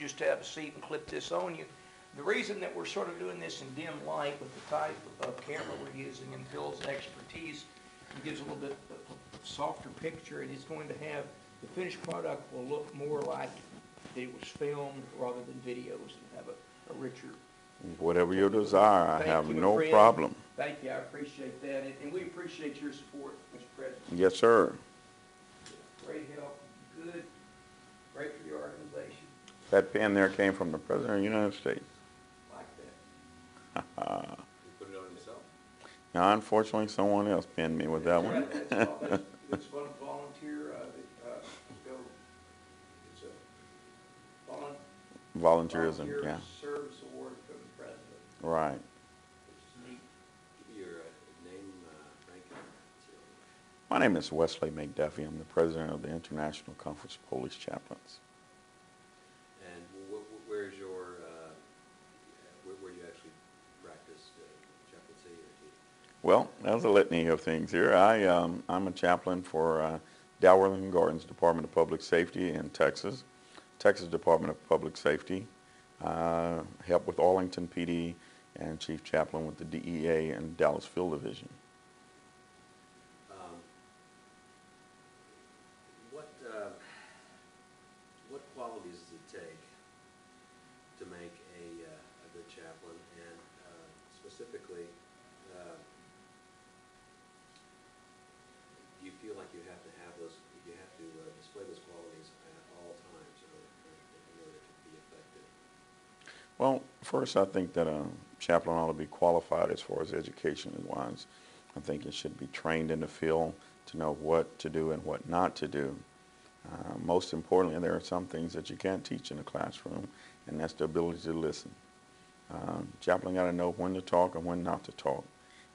just have a seat and clip this on you. The reason that we're sort of doing this in dim light with the type of camera we're using and Phil's expertise, it gives a little bit of a softer picture, and it's going to have, the finished product will look more like it was filmed rather than videos and have a, a richer. Whatever your desire, I Thank have you, no friend. problem. Thank you, I appreciate that, and, and we appreciate your support, Mr. President. Yes, sir. Great help, good, great for your organization, That pen there came from the President of the United States. like that. You put it on yourself? Now, unfortunately, someone else pinned me with that one. That's, that's, that's one volunteer, uh, that, uh, it's a volun- Volunteerism, volunteer yeah, service award from the president, right. which is neat. Give your uh, name, uh, rank, and serial My name is Wesley McDuffie. I'm the President of the International Conference of Police Chaplains. Well, that's a litany of things here. I, um, I'm a chaplain for uh, Dalworthington Gardens Department of Public Safety in Texas, Texas Department of Public Safety, uh, help with Arlington PD, and chief chaplain with the DEA and Dallas Field Division. First, I think that a chaplain ought to be qualified as far as education is wise. I think it should be trained in the field to know what to do and what not to do. Uh, most importantly, there are some things that you can't teach in a classroom, and that's the ability to listen. Uh, chaplain got to know when to talk and when not to talk,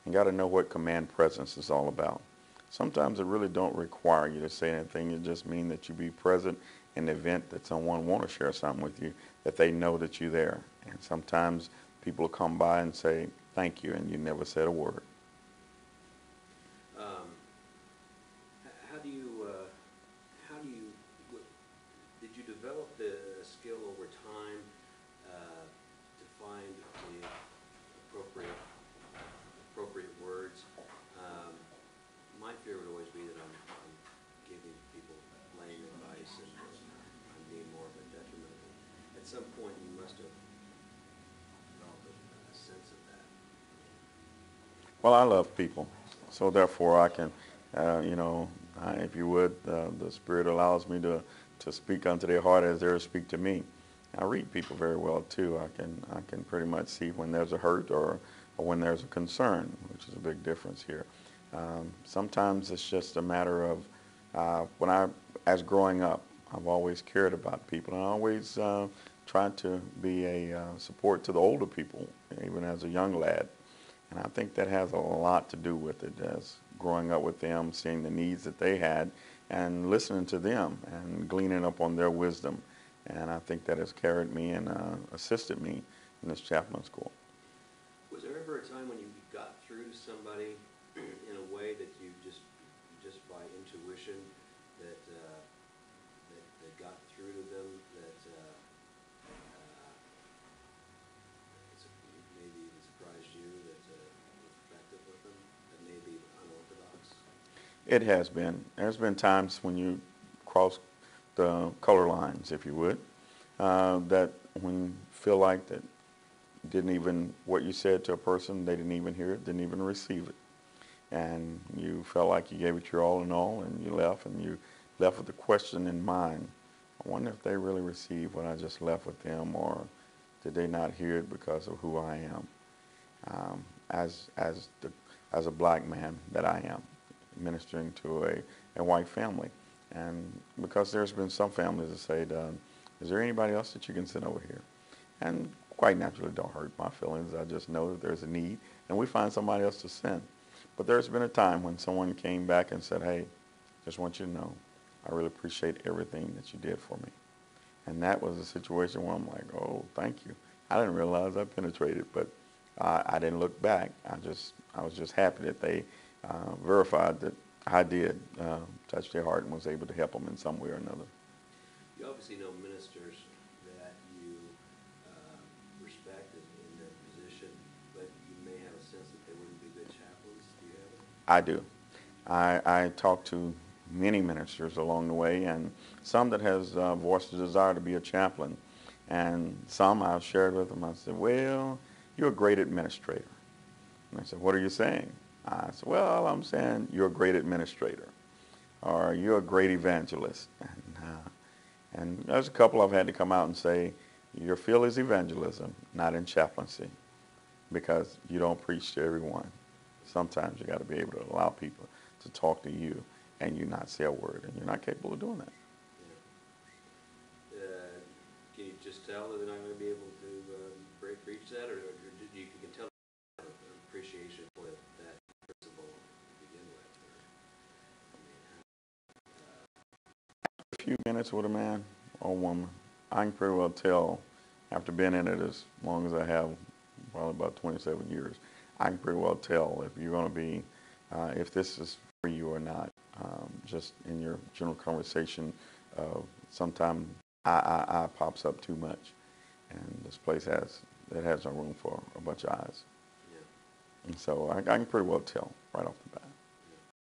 and got to know what command presence is all about. Sometimes it really don't require you to say anything. It just means that you be present in the event that someone want to share something with you, that they know that you're there. And sometimes people will come by and say thank you, and you never said a word. Well, I love people, so therefore I can, uh, you know, I, if you would, uh, the Spirit allows me to, to speak unto their heart as they speak to me. I read people very well too. I can I can pretty much see when there's a hurt or, or when there's a concern, which is a big difference here. Um, sometimes it's just a matter of uh, when I, as growing up, I've always cared about people, and I always uh, tried to be a uh, support to the older people, even as a young lad. And I think that has a lot to do with it, as growing up with them, seeing the needs that they had, and listening to them and gleaning up on their wisdom. And I think that has carried me and uh, assisted me in this chaplain school. Was there ever a time when you got through to somebody in a way that you just, just by intuition, that, uh, that, that got through to them, that, uh, uh, it's- maybe even surprised you, that, uh, was effective with them, that may be unorthodox? It has been. There's been times when you cross the color lines, if you would, uh, that when you feel like that didn't even, what you said to a person, they didn't even hear it, didn't even receive it. And you felt like you gave it your all in all and you left and you left with the question in mind. I wonder if they really received what I just left with them or did they not hear it because of who I am? Um, as, as, the, as a black man that I am, ministering to a, a white family. And because there's been some families that say, is there anybody else that you can send over here? And quite naturally don't hurt my feelings. I just know that there's a need and we find somebody else to send. But there's been a time when someone came back and said, hey, just want you to know, I really appreciate everything that you did for me. And that was a situation where I'm like, oh, thank you. I didn't realize I penetrated, but uh, I didn't look back. I just, I was just happy that they uh, verified that I did um, uh, touch their heart and was able to help them in some way or another. You obviously know ministers that you uh, respect in their position, but you may have a sense that they wouldn't be good chaplains. Do you have it? I do. I, I talk to many ministers along the way and some that has uh, voiced a desire to be a chaplain. And some I've shared with them, I said, well, you're a great administrator. And I said, what are you saying? I said, "Well, I'm saying you're a great administrator, or you're a great evangelist." And, uh, and there's a couple I've had to come out and say, "Your field is evangelism, not in chaplaincy, because you don't preach to everyone." Sometimes you got to be able to allow people to talk to you and you not say a word, and you're not capable of doing that. Few minutes with a man or woman, I can pretty well tell, after being in it as long as I have, probably about 27 years, I can pretty well tell if you're going to be, uh, if this is for you or not. Um, just in your general conversation, uh, sometime I, I, I pops up too much, and this place has it has no room for a bunch of eyes, Yeah. and so I, I can pretty well tell right off the bat.